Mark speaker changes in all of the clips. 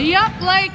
Speaker 1: Dia Blake.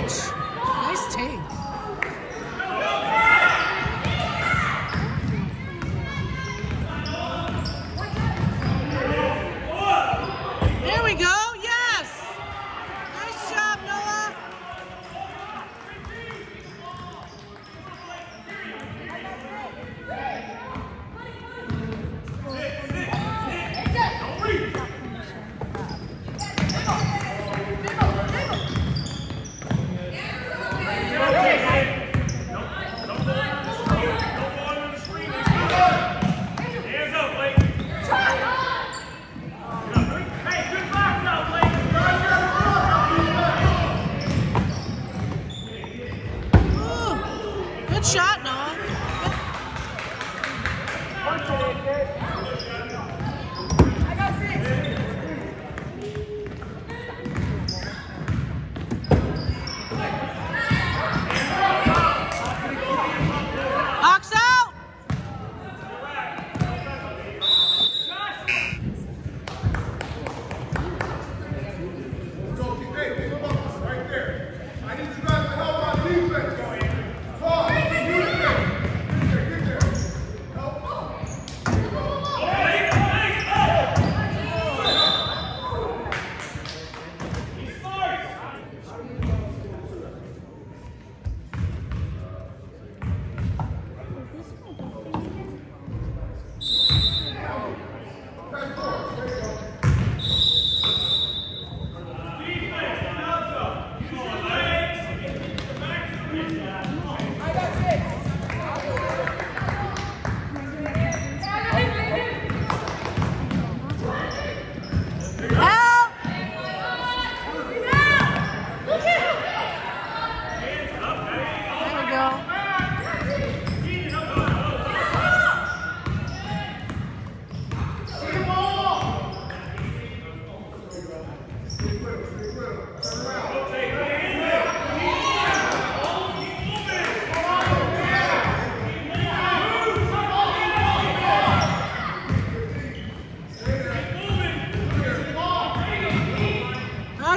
Speaker 1: Beach. Good shot, no.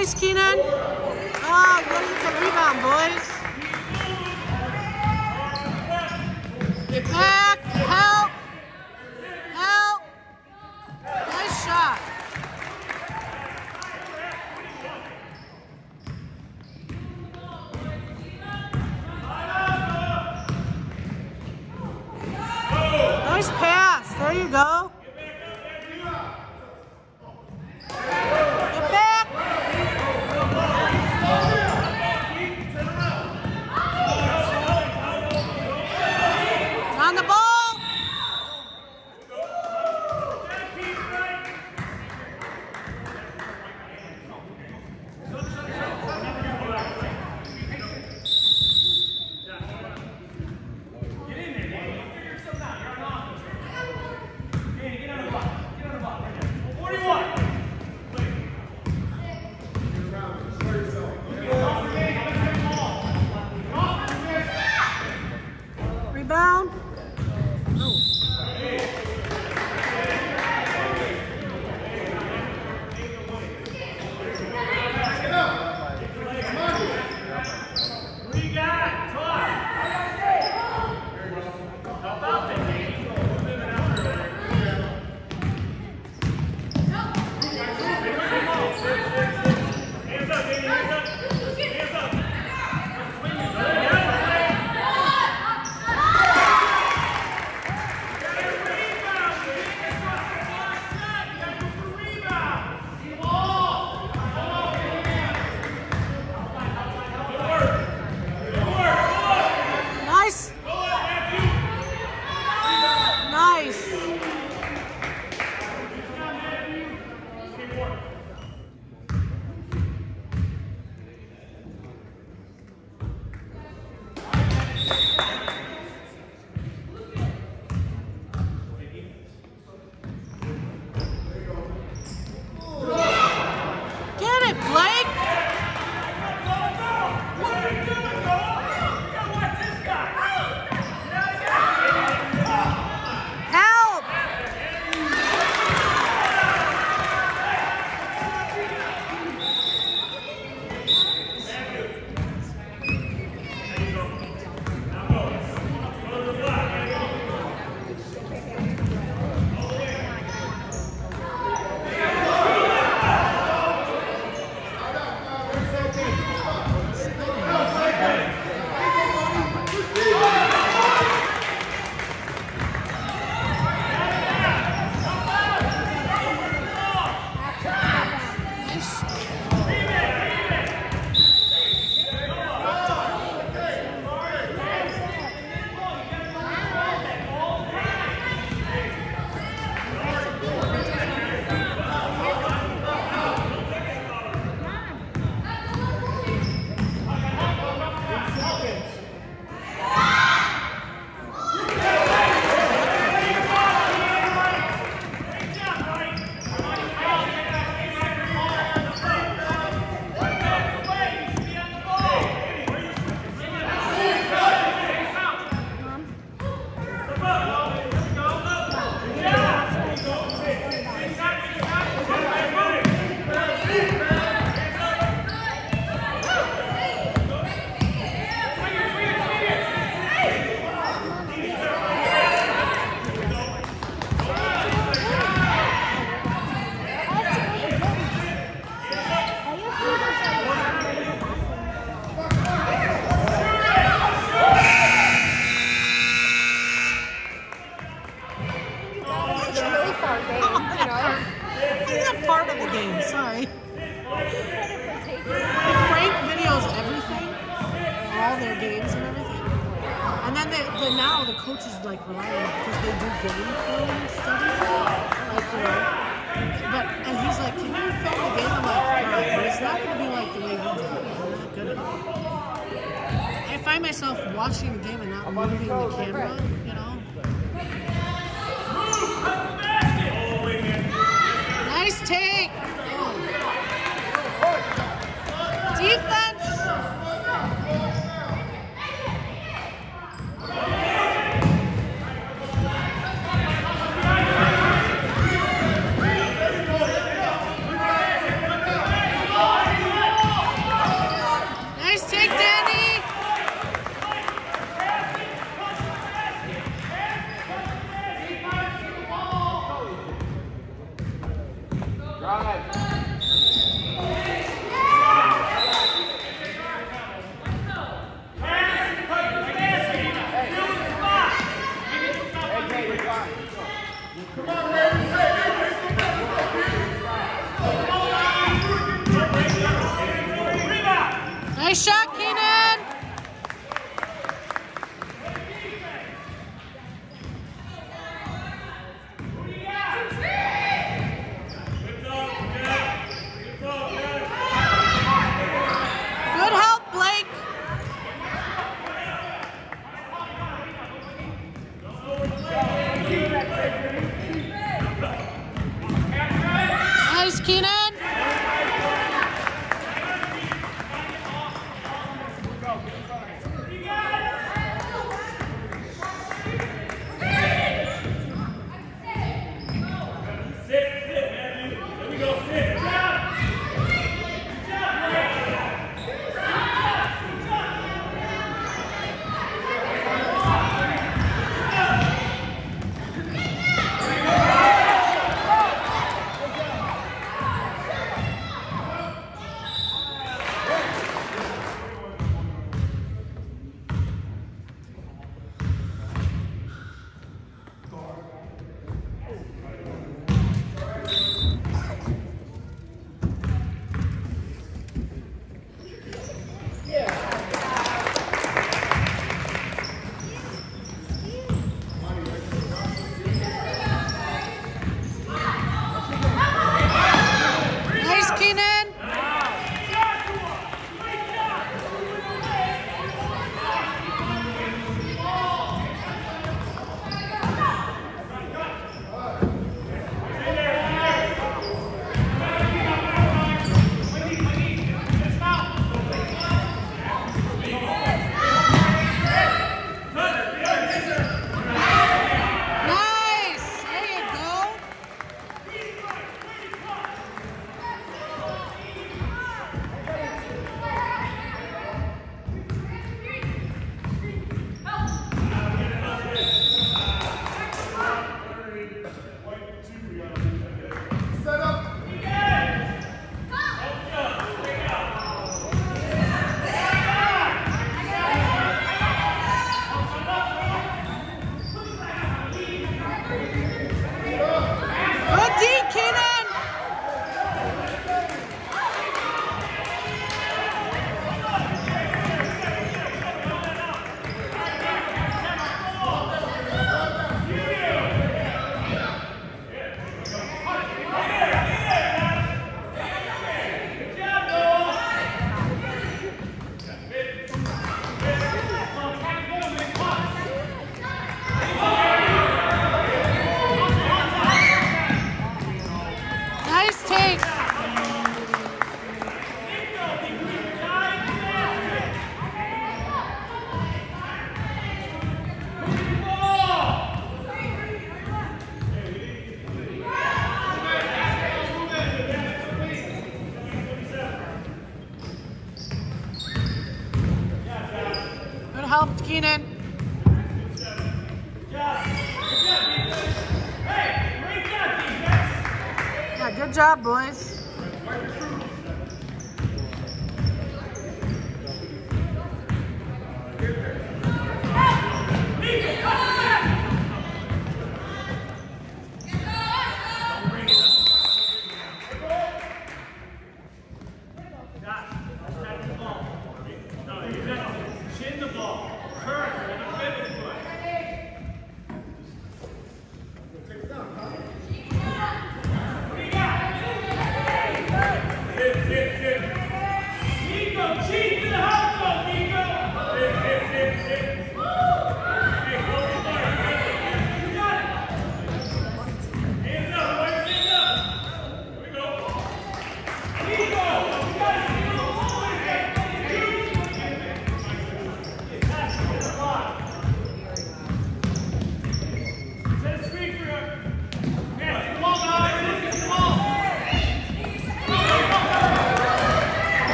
Speaker 1: boys, Keenan. Ah, oh, running the rebound, boys. Like, you know. But, and he's like, can you film the game? I'm like, alright, but it's not going to be like the way it. Not good at. I find myself watching the game and not moving the camera,